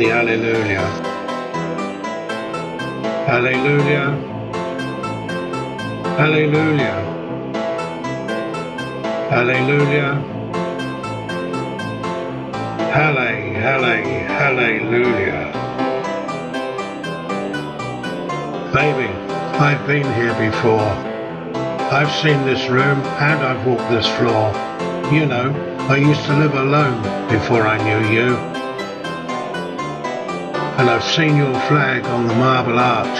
the Alleluia. Alleluia. Alleluia. Hallelujah. Halle, halle, hallelujah. Baby, I've been here before. I've seen this room and I've walked this floor. You know, I used to live alone before I knew you. And I've seen your flag on the marble arch.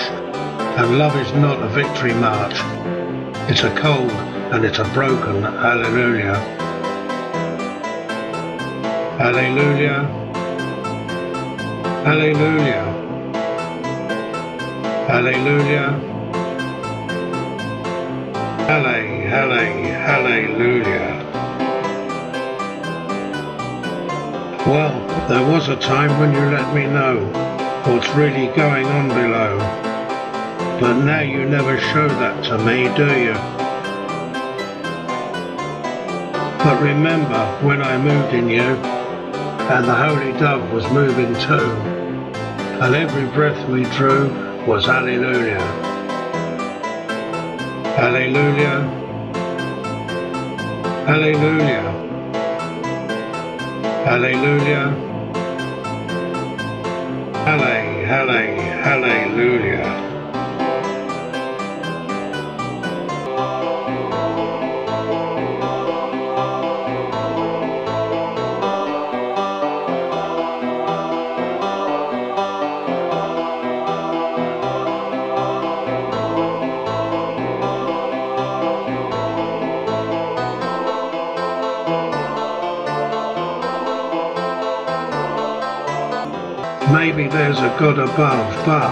And love is not a victory march. It's a cold and it's a broken hallelujah. Hallelujah. Hallelujah. Hallelujah. Halle, halle, hallelujah. Well, there was a time when you let me know what's really going on below. But now you never show that to me, do you? But remember when I moved in you, and the Holy Dove was moving too, and every breath we drew was Hallelujah. Hallelujah. Hallelujah. Hallelujah. Halle, Maybe there's a God above, but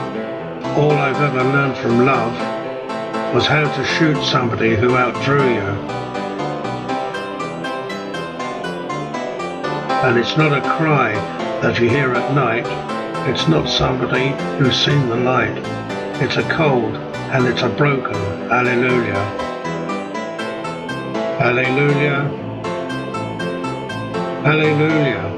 all I've ever learned from love was how to shoot somebody who outdrew you. And it's not a cry that you hear at night. It's not somebody who's seen the light. It's a cold and it's a broken Alleluia. hallelujah. Hallelujah.